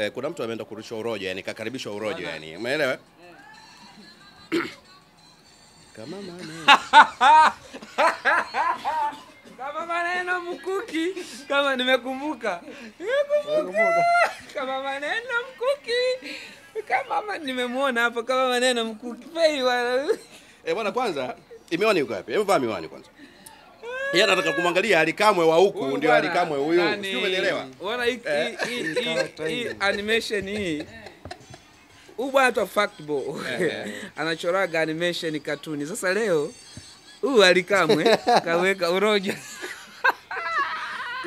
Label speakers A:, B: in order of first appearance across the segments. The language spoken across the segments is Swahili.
A: eh, kuna mtu ameenda kurusha urojo yani kakaribisha urojo yani umeelewa? Kama maneno.
B: Kama maneno mkuki, kama nimekumbuka, nimekumbuka. Kama maneno mkuki, kama mama nimemwona hapo kama maneno mkuki. Pei bwana.
A: Eh, bwana kwanza miwani yuko wapi? Hebu vaa miwani kwanza. Yeye anataka kumwangalia alikamwe wa huku ndio alikamwe huyu. Sio umeelewa?
B: Bwana hii
A: Eh.
B: hii- hii- hii- hii animation hii huyu bwana tu Factbo anachoraga animation katuni. Sasa leo huyu alikamwe kaweka uroja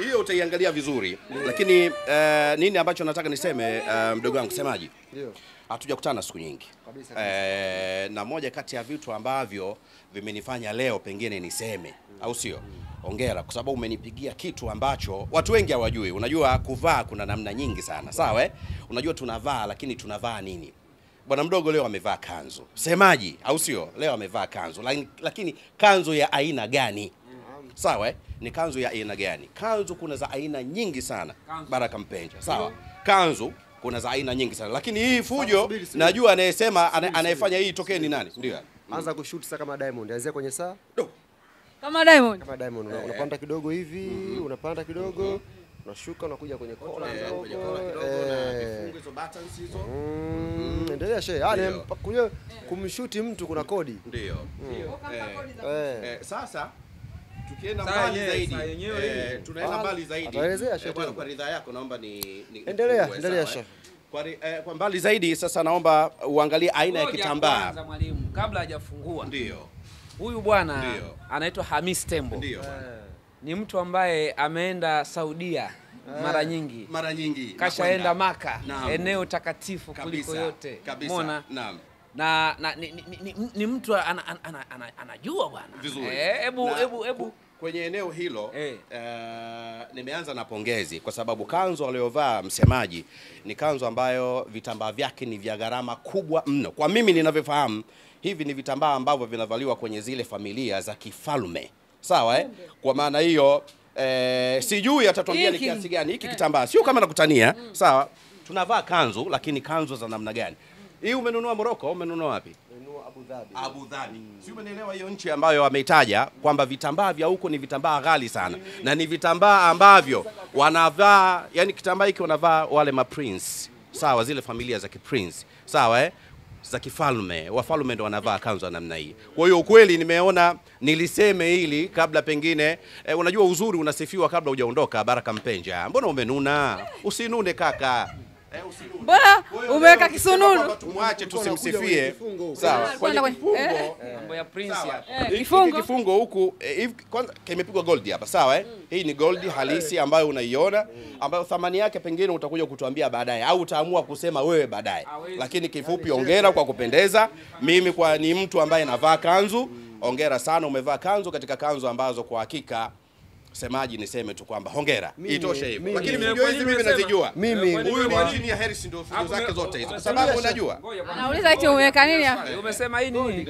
A: Hiyo utaiangalia vizuri. Lakini uh, nini ambacho nataka niseme uh, mdogo wangu semaji?
C: Ndio.
A: Hatujakutana siku nyingi.
C: Kabisa,
A: Eh, na moja kati ya vitu ambavyo vimenifanya leo pengine niseme mm. au sio? mm. Ongera kwa sababu umenipigia kitu ambacho watu wengi hawajui. Unajua kuvaa kuna namna nyingi sana, sawa eh? Unajua tunavaa lakini tunavaa nini? Bwana mdogo leo amevaa kanzu. Semaji au sio? Leo amevaa kanzu. Lakini, lakini kanzu ya aina gani? Sawa eh? Ni kanzu ya aina gani? Kanzu kuna za aina nyingi sana.
B: Kanzu.
A: Baraka Mpenja. Sawa. Kanzu kuna za aina nyingi sana. Lakini hii fujo najua anayesema anayefanya hii tokee ni nani? Ndio.
C: Anza kushoot sasa kama Diamond. Anzia kwenye saa
D: Kama Diamond.
C: kama Diamond. eh. Unapanda kidogo hivi, unapanda kidogo, unashuka unakuja kwenye kola
A: Eh,
C: kidogo.
A: kwenye kola kidogo na
C: eh.
A: vifungo hizo buttons hizo.
C: Mm, endelea shehe. Ah, ni mpa- kwenye kumshuti mtu kuna kodi.
A: Ndio. Ndio.
C: Eh.
A: eh, sasa tukienda mbali zaidi. eh, tunaenda
C: Ah,
A: mbali zaidi.
C: ataelezea
A: Eh,
C: shehe
A: bwana, kwa ridhaa yako naomba ni, ni
C: Endelea, endelea,
A: eh? Kwa, eh, kwa mbali zaidi sasa naomba uangalie aina ya kitambaa.
B: mwalimu, kabla hajafungua.
A: Ndio.
B: Huyu bwana anaitwa Hamis Tembo,
A: ndio.
B: Ni mtu ambaye ameenda Saudia mara nyingi,
A: mara nyingi.
B: Kashaenda. Maka, eneo takatifu kuliko yote.
A: kabisa.
B: Umeona?
A: naam
B: na, na ni, ni, ni, ni, mtu ana, ana, ana, ana, anajua bwana.
A: vizuri
B: Eh, Hebu hebu hebu
A: kwenye eneo hilo
B: e.
A: Uh, nimeanza na pongezi kwa sababu kanzu aliyovaa msemaji ni kanzu ambayo vitambaa vyake ni vya gharama kubwa mno. Kwa mimi ninavyofahamu, hivi ni vitambaa ambavyo vinavaliwa kwenye zile familia za kifalme, sawa eh? Kwa maana hiyo eh, sijui atatuambia ni kiasi gani hiki kitambaa, sio kama nakutania, sawa. Tunavaa kanzu, lakini kanzu za namna gani? Hii umenunua Morocco au umenunua wapi?
C: Umenunua Abu Dhabi.
A: Abu Dhabi. Mm. Si umeelewa hiyo nchi ambayo ameitaja kwamba vitambaa vya huko ni vitambaa ghali sana mm. na ni vitambaa ambavyo wanavaa, yani kitambaa hiki wanavaa wale ma prince. Sawa, zile familia za kiprince. Sawa eh? za kifalme, wafalme ndo wanavaa kanzu namna hii. Kwa hiyo ukweli nimeona niliseme hili kabla pengine eh, unajua uzuri unasifiwa kabla hujaondoka. Baraka Mpenja, mbona umenuna? Usinune kaka. Eh.
D: Mbona umeweka kisununu?
A: Tumwache tusimsifie. Sawa,
D: Kwenda
A: kwenye
D: kwenye-
A: kifungo
B: mambo ya prince hapa.
D: Eh, kifungo.
A: kifungo huku eh, hivi kwanza kimepigwa gold hapa sawa eh? Hii ni gold halisi ambayo unaiona ambayo thamani yake pengine utakuja kutuambia baadaye au utaamua kusema wewe baadaye. Lakini kifupi, ongera kwa kupendeza. Mimi kwa ni mtu ambaye navaa kanzu, ongera sana, umevaa kanzu katika kanzu ambazo kwa hakika semaji niseme tu kwamba hongera. Itoshe hivyo. Lakini
B: Mimi-
A: video hizi mimi nazijua.
C: Mimi-
A: Huyu ni engineer Harris ndio video zake zote hizo. Kwa sababu unajua.
D: anauliza. Eti umeweka nini hapa?
B: Umesema hii nini?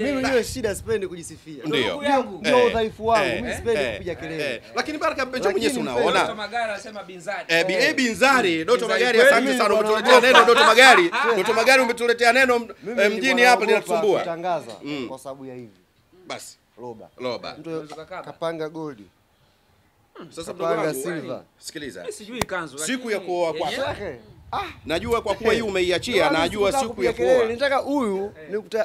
C: Mimi ndio shida sipendi kujisifia.
A: Ndio.
C: Ndio
A: Eh,
C: udhaifu wangu.
A: eh,
C: Mimi sipendi
A: eh,
C: kupiga kelele.
A: eh. Lakini Baraka
C: mpenzi
A: mwenyewe si unaona.
B: Doto Magari anasema Binzari.
A: Eh, Bi- eh, Binzari, Doto Magari, asante sana, umetuletea neno Doto Magari. Doto Magari umetuletea neno mjini hapa linatusumbua.
C: kutangaza
A: Mm.
C: kwa sababu ya hivi.
A: Basi,
C: Roba.
A: loba.
C: Mtu kapanga goldi,
A: Sasa mdogo wangu,
C: silver.
A: sikiliza.
B: Mimi sijui kanzu.
A: Siku ya kuoa kwako.
C: ah,
A: Najua kwa kuwa hii umeiachia,
C: Mimi
A: najua siku ya kuoa.
C: Nitaka huyu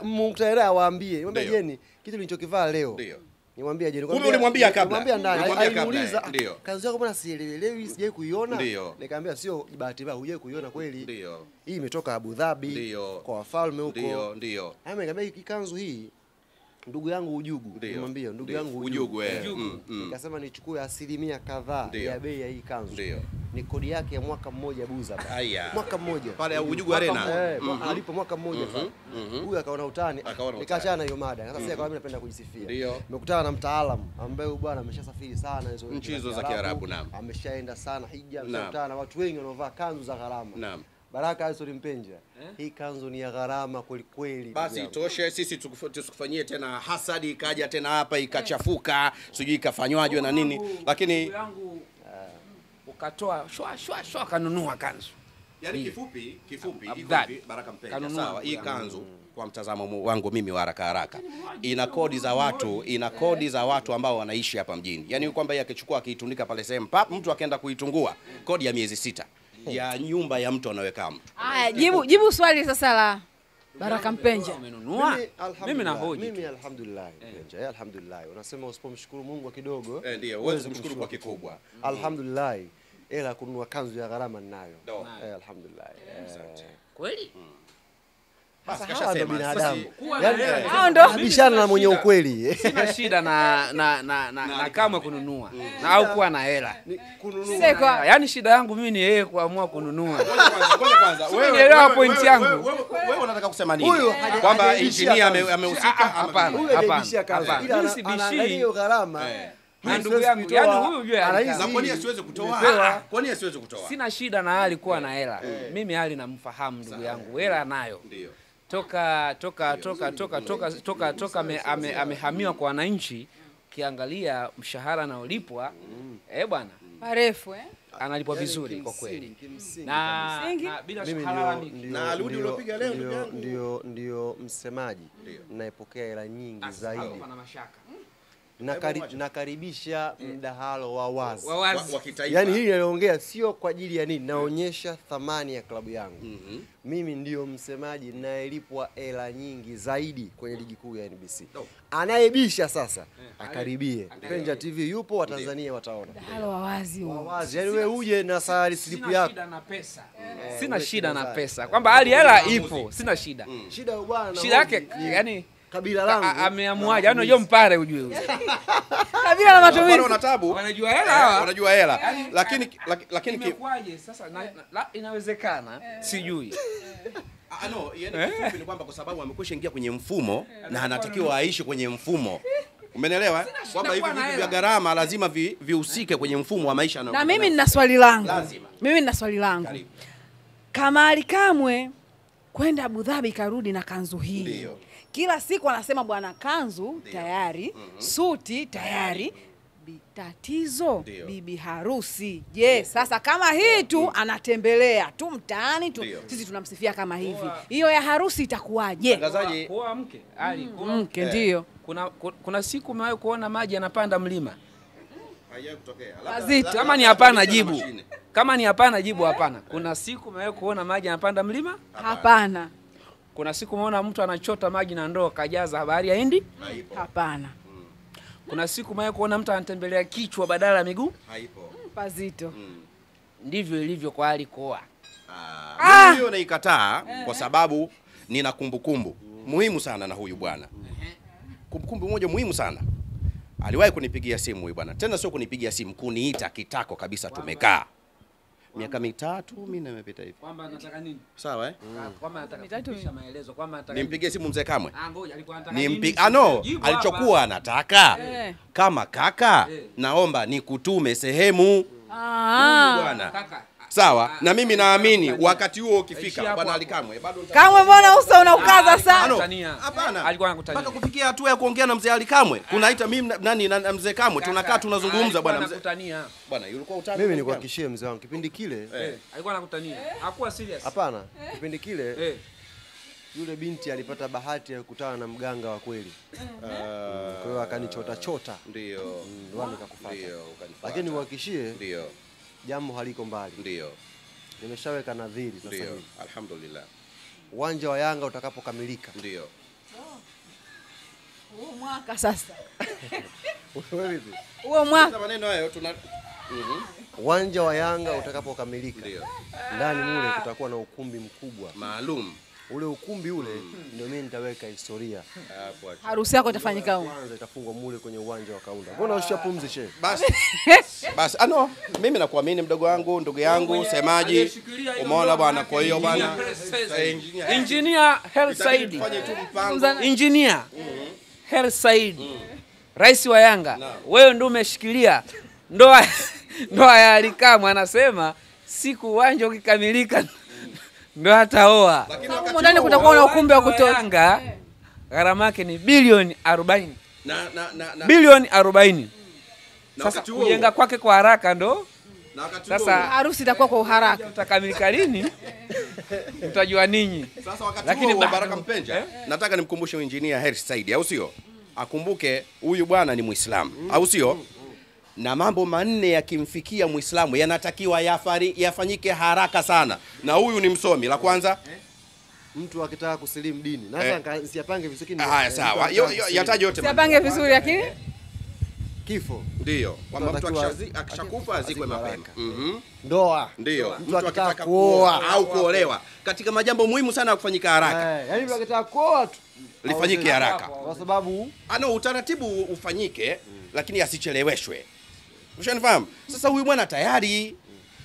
C: mkutaere awaambie. Mwambie jeni kitu nilichokivaa leo.
A: Ndio.
C: Nimwambia jeni.
A: Kumbe ulimwambia kabla?
C: Nimwambia ndani.
A: Ulimwambia kabla,
C: Alimuuliza,
A: eh, ndio.
C: Kazi yako mbona sielewelewi, sijai kuiona?
A: Ndio.
C: Nikamwambia sio bahati mbaya, hujai kuiona kweli.
A: Ndio.
C: Hii imetoka Abu Dhabi
A: Ndio.
C: kwa wafalme huko.
A: Ndio, ndio.
C: Ame nikamwambia kanzu hii ndugu yangu Ujugu. Nimwambia ndugu yangu
A: Ujugu, eh. Mm, mm.
C: Nikasema nichukue asilimia kadhaa ya bei ya hii kanzu.
A: Ndio.
C: Ni kodi yake ya mwaka mmoja buza.
A: Aya.
C: Mwaka mmoja.
A: Pale Ujugu Arena.
C: Eh, mwa- alipo mwaka mmoja pale. Huyu akaona utani, nikaachana na hiyo mada. Sasa mimi napenda kujisifia. Nimekutana na mtaalamu ambaye huyu bwana ameshasafiri sana hizo
A: Nchi hizo za Kiarabu, naam.
C: Ameshaenda sana hija, ameshakutana na watu wengi wanaovaa kanzu za gharama.
A: Naam.
C: Baraka Azuri Mpenja. Hii kanzu ni ya gharama kweli kweli.
A: Basi
C: itoshe,
A: toshe, sisi tusikufanyie tena hasadi ikaja tena hapa ikachafuka, sijui ikafanywaje na nini, lakini
B: yangu ukatoa shwa shwa shwa kanunua kanzu
A: Yaani kifupi kifupi hivi Baraka Mpenja. Sawa, hii kanzu kwa mtazamo wangu mimi wa haraka haraka ina kodi za watu, ina kodi za watu ambao wanaishi hapa mjini. Yaani kwamba yeye akichukua akiitundika pale sehemu pap, mtu akaenda kuitungua kodi ya miezi sita ya nyumba ya mtu anaweka mtu.
D: Haya, jibu jibu swali sasa la Baraka Mpenja.
B: umenunua
C: Mimi,
B: na
C: hoji.
B: nahoji
C: mimi alhamdulillah Mpenja, eh, alhamdulillah. Unasema usipomshukuru Mungu kidogo
A: Eh, ndio, uweze kumshukuru kwa kikubwa.
C: Alhamdulillah, Ela kununua kanzu ya gharama ninayo. Eh, alhamdulillah. Eh,
B: kweli
A: Basi
C: Sasa hawa ndo binadamu. Yaani,
D: ndo
C: Bishana na mwenye ukweli.
B: sina shida na na na, na, na kamwe kununua na au kuwa na hela
C: yani kununua.
B: Yaani shida yangu mimi ni yeye kuamua kununua
A: Ngoja kwanza. Wewe-
B: Unielewa point yangu.
A: wewe- unataka kusema nini? Kwamba injinia amehusika
B: Ah, ah, hapana. Hapana, hapana. Mimi sibishii.
C: hiyo gharama.
A: Eh.
B: Ndugu yangu, yaani huyu ujue
A: Na kwa nini asiweze kutoa? Kwa nini asiweze kutoa?
B: sina shida na hali kuwa na hela mimi hali namfahamu ndugu yangu hela nayo
A: Ndio.
B: Toka toka toka toka toka toka toka ame- ame- amehamiwa kwa wananchi ukiangalia mshahara anaolipwa eh bwana?
D: Parefu eh?
B: analipwa
C: Yaani
B: vizuri kwa kweli. na, na bila
C: ndio, ndio,
A: Na aludi
C: ndio-
A: leo,
C: ndio- ndio, ndio msemaji.
A: Naepokea
C: nayepokea hela nyingi zaidi. Nakari, nakaribisha mdahalo wa wazi.
B: Wa
A: Wa,
B: wazi
A: wa kitaifa.
C: Yaani hili naliongea sio kwa ajili ya nini, naonyesha thamani ya klabu yangu.
A: mm -hmm.
C: Mimi ndiyo msemaji nayelipwa hela nyingi zaidi kwenye ligi kuu ya NBC.
A: No.
C: Anayebisha sasa akaribie.
B: Akaribie.
C: Penja TV yupo, Watanzania wataona.
D: mdahalo
C: wa
D: wazi Wa
C: wazi, yaani wewe uje na salary slip yako, sina
B: shida na pesa
C: Eh,
B: sina shida na pesa kwamba hali hela ipo sina shida
C: Shida bwana
B: shida yake yani
C: kabila langu.
B: ameamuaje yani unajua mpare ujue huyo.
D: Kabila
A: la
D: matumizi.
A: wana tabu.
B: wanajua hela
A: Eh,
B: hawa
A: Wanajua hela.
B: Yaani,
A: Lakini lakini
B: kimekuaje sasa na, na, inawezekana sijui
A: Ah, no, yani kifupi ni kwamba kwa sababu amekwisha ingia kwenye mfumo na anatakiwa aishi kwenye mfumo. Umenelewa eh? Kwamba hivi vitu vya gharama lazima vihusike vi- kwenye mfumo wa maisha
D: Na mimi nina swali langu.
A: Lazima.
D: Mimi nina swali langu.
A: Karibu.
D: Kamali Kamwe kwenda Abu Dhabi karudi na kanzu hii. Kila siku anasema bwana kanzu tayari, mm -hmm. suti tayari. Bi- Tatizo bibi harusi. Je, yes, sasa kama hii tu anatembelea tu mtaani tu
A: Dio.
D: sisi tunamsifia kama hivi. Hiyo ya harusi itakuwaje?
A: Mtangazaji,
B: kuoa mke ali kuoa
D: Mke
A: Eh.
D: ndio.
B: kuna, kuna, kuna siku umewahi kuona maji yanapanda mlima
D: Mazito.
B: kama ni hapana jibu kama ni hapana jibu hapana kuna siku umewahi kuona maji yanapanda mlima
D: Hapana.
B: Kuna siku umeona mtu anachota maji na ndoo kajaza habari
A: haendi?
D: Hapana.
B: kuna siku umewahi kuona mtu anatembelea kichwa badala ya miguu
A: Haipo.
D: Pazito.
B: ndivyo ilivyo kwa hali koa.
A: Ah, ah! hiyo naikataa kwa sababu nina kumbukumbu muhimu sana na huyu bwana. Kumbukumbu moja muhimu sana. Aliwahi kunipigia simu huyu bwana, tena sio kunipigia simu, kuniita kitako kabisa, tumekaa miaka mitatu mimi imepita hivi,
B: kwamba anataka nini
A: sawa eh?
B: kwamba anataka
D: Mitatu
B: maelezo kwamba anataka
A: Nimpigie simu mzee Kamwe
B: Ah, ngoja alikuwa anataka
A: nimpi
B: nini?
A: ah, no, alichokuwa anataka
D: Eh.
A: kama kaka,
B: Eh.
A: naomba nikutume sehemu
D: Ah.
A: bwana.
B: Kaka,
A: sawa.
B: Ah,
A: Na mimi
B: ah,
A: naamini wakati huo ukifika, bwana. Alikamwe bado
D: Kamwe, mbona uso unaukaza
B: Ah,
D: sana?
A: Hapana.
B: Alikuwa anakutania.
A: Mpaka kufikia hatua ya kuongea na mzee Alikamwe, Kunaita mimi nani na mzee Kamwe tunakaa tunazungumza bwana mzee.
B: anakutania.
A: Bwana ulikuwa utani.
C: Mimi
A: nikuhakishie
C: nikuhakikishie mzee wangu kipindi kile
B: Eh, alikuwa anakutania. Hakuwa serious.
C: hapana, kipindi kile
B: Eh.
C: yule binti alipata bahati ya kukutana na mganga wa kweli, kwa hiyo akanichota chota,
A: Ndio.
C: nikakufuata.
A: Ndio, ukanifuata.
C: Lakini uhakishie
A: ndio,
C: jambo haliko mbali,
A: ndio,
C: nimeshaweka nadhiri sasa
A: ndio.
C: hivi,
A: Alhamdulillah.
C: uwanja wa Yanga utakapokamilika,
A: Ndio.
D: Huo mwaka sasa.
C: Wewe vipi?
D: Huo mwaka.
A: Sasa maneno hayo tuna Mhm.
C: uwanja wa Yanga utakapokamilika,
A: Ndio.
C: ndani mule kutakuwa na ukumbi mkubwa.
A: Maalum.
C: Ule ukumbi ule ndio mimi nitaweka historia.
A: Hapo acha.
D: Harusi yako itafanyika huko.
C: Kwanza itafungwa mule kwenye uwanja wa Kaunda. Mbona ushia pumzi shehe?
A: Basi. Basi, ah no, mimi nakuamini mdogo wangu, ndugu yangu, semaji. Umeona bwana, kwa hiyo bwana.
B: Engineer Hersi
A: eh, engineer-
B: Hersi Said. Engineer Hersi Said. Rais wa Yanga. Wewe ndio umeshikilia ndoa ndoa ya Alikamwe anasema siku uwanja ukikamilika ndo ataoa.
A: Lakini
D: ndani kutakuwa na ukumbi wa kutosha.
B: Yanga gharama yake ni bilioni 40.
A: na na na na
B: Bilioni 40.
A: na
B: Sasa kujenga kwake kwa haraka ndo Sasa
D: harusi itakuwa kwa uharaka.
B: utakamilika lini? Mtajua ninyi.
A: Sasa wakati
B: Lakini
A: huo Baraka Mpenja,
B: Eh?
A: nataka nimkumbushe injinia Hersi Said, au sio? Akumbuke huyu bwana ni Muislamu, au sio? Na mambo manne yakimfikia Muislamu yanatakiwa yafari, yafanyike haraka sana, na huyu ni msomi. La kwanza,
C: Mtu akitaka kusilimu dini. Naweza eh, nisiyapange vizuri.
A: haya sawa, yataje yote siyapange
D: Siapange vizuri lakini?
C: Kifo,
A: Ndio, kwamba mtu akishakufa azikwe mapema. Mhm.
C: ndoa,
A: Ndio,
C: Mtu akitaka kuoa.
A: au kuolewa, katika majambo muhimu sana ya kufanyika haraka,
C: Eh, yaani mtu akitaka kuoa tu.
A: Lifanyike haraka.
C: kwa sababu
A: ano utaratibu ufanyike lakini asicheleweshwe ushanifahamu sasa huyu bwana tayari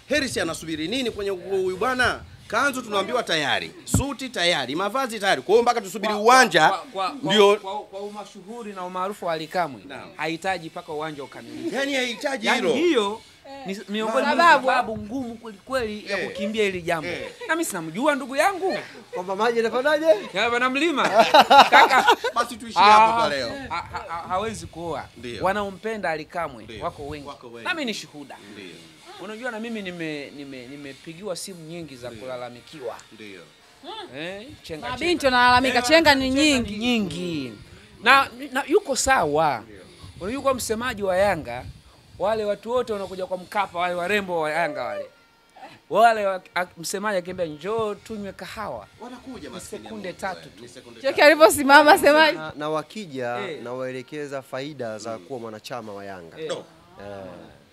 A: Harris anasubiri nini kwenye huyu bwana kanzu tunaambiwa tayari suti tayari mavazi tayari kwa hiyo mpaka tusubiri uwanja
B: Kwa- kwa- kwa-
A: ndio
B: kwa, kwa umashuhuri na umaarufu wa Alikamwe hahitaji mpaka uwanja ukamilike.
A: yani hahitaji
B: Yaani
A: hilo
B: hiyo ni miongoni mwa
D: Sababu-
B: sababu ngumu kweli kweli ya
A: Eh.
B: kukimbia hili jambo.
A: Eh.
B: Na mimi sinamjua ndugu yangu.
C: Kwamba maji yanafanyaje?
B: Ya bana mlima. Kaka
A: basi tuishie hapo kwa leo
B: ha- ha- ha- hawezi kuoa. Wanaompenda Alikamwe wako wengi.
A: Na mimi
B: Nami ni shuhuda.
A: ndio
B: Unajua na mimi nime nime nimepigiwa simu nyingi za kulalamikiwa.
A: ndio
B: Eh, chenga
D: mabinti wanalalamika chenga ni nyingi.
B: nyingi na, na yuko sawa. Unajua kwa msemaji wa Yanga wale watu wote wanakuja kwa Mkapa, wale warembo wa Yanga wale wale msemaji akiambia njoo tunywe kahawa
A: wanakuja maskini
B: sekunde tatu
A: eh,
B: tu.
D: Cheki
A: aliposimama
D: alivyosimama semaji.
C: Na, na wakija
B: na
C: nawaelekeza faida za kuwa mwanachama wa Yanga.
B: Eh,
A: No.
C: Eh,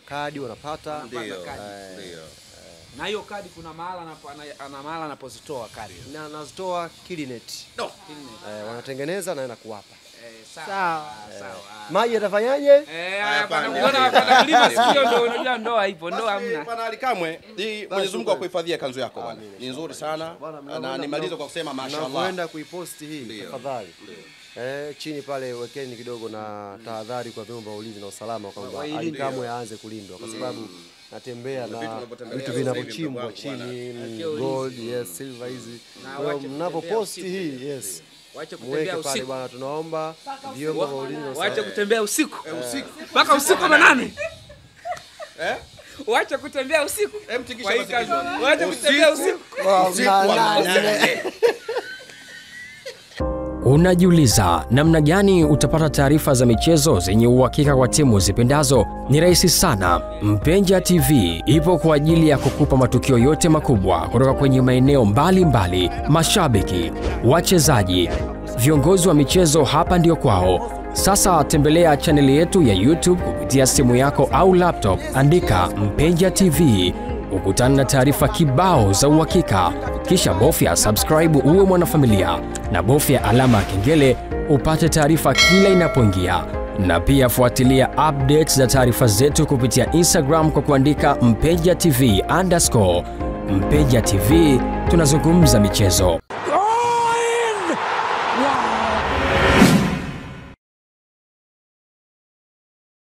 C: kadi wanapata
A: Ndio, ndio.
B: na hiyo kadi kuna mahala ana- mahala anapozitoa kadi
C: na anazitoa Kilinet.
A: No.
C: Eh, wanatengeneza naenda kuwapa.
B: Eh, sawa,
D: Sawa.
B: sawa.
C: Maji yatafanyaje?
B: Eh, haya, bwana,
A: pande.
B: mbona wapanda mlima sikio unajua ndoa ipo, ndoa hamna.
A: Bwana Alikamwe, hii Mwenyezi Mungu akuhifadhia kanzu yako bwana. Ni nzuri sana. Na nimalize kwa kusema mashallah.
C: Mnavyoenda kuiposti hii tafadhali. Eh, chini pale wekeni kidogo na tahadhari kwa vyombo vya ulinzi na usalama kwamba. Alikamwe aanze kulindwa kwa sababu natembea
A: Vitu
C: na vitu vinavyochimbwa chini gold, yes, silver hizi. Mnapoposti hii, yes. Muweke
B: kutembea usiku.
C: bwana, tunaomba vyombo vya ulinzi na
B: Wache kutembea usiku.
A: Usiku.
B: Mpaka usiku manane.
A: Eh?
B: Wacha kutembea usiku.
A: Hem tikisha basi.
B: Wache kutembea usiku.
E: Unajiuliza namna gani utapata taarifa za michezo zenye uhakika kwa timu zipendazo? Ni rahisi sana. Mpenja TV ipo kwa ajili ya kukupa matukio yote makubwa kutoka kwenye maeneo mbalimbali, mashabiki, wachezaji, viongozi wa michezo. Hapa ndio kwao. Sasa tembelea chaneli yetu ya YouTube kupitia simu yako au laptop, andika Mpenja TV ukutana na taarifa kibao za uhakika, kisha bofya subscribe uwe mwanafamilia na bofya alama ya kengele upate taarifa kila inapoingia, na pia fuatilia updates za taarifa zetu kupitia Instagram kwa kuandika Mpeja TV underscore. Mpeja TV tunazungumza michezo.